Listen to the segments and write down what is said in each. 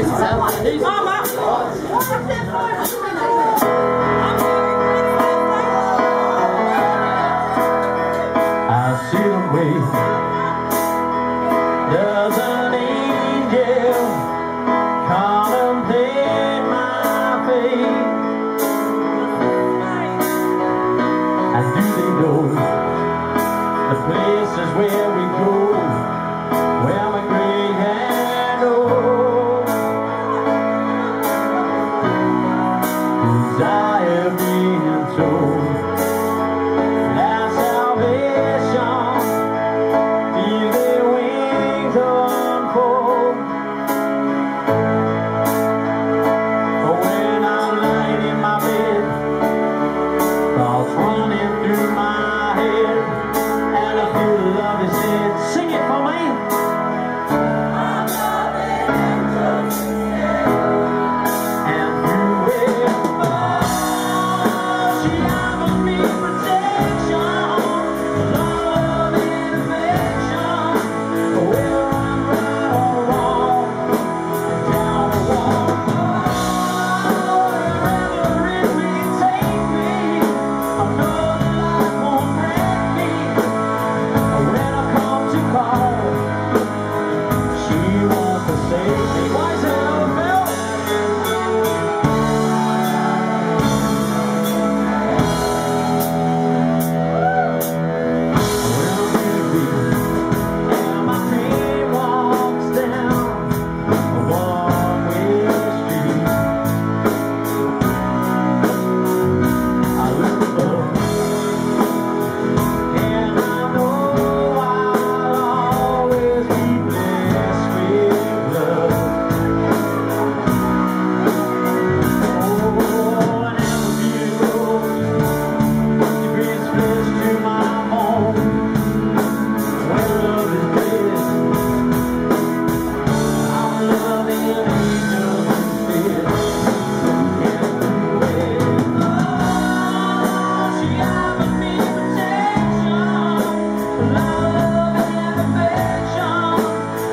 I see the way Does an angel come and pay my fate. I do they know The places where we go. as I have been told.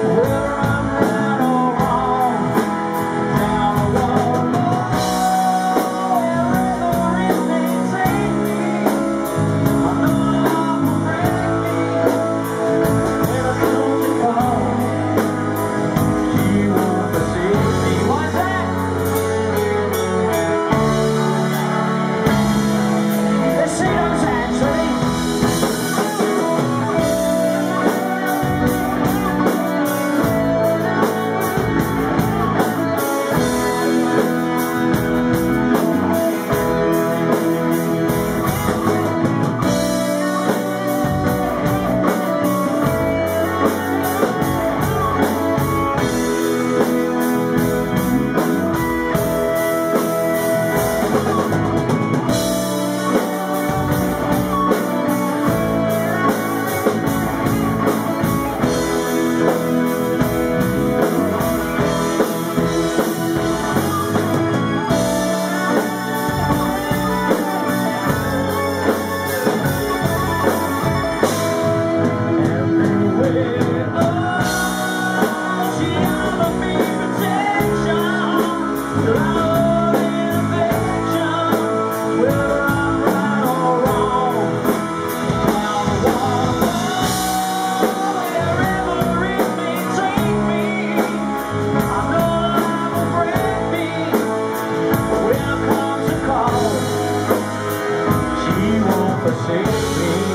Yeah. sempre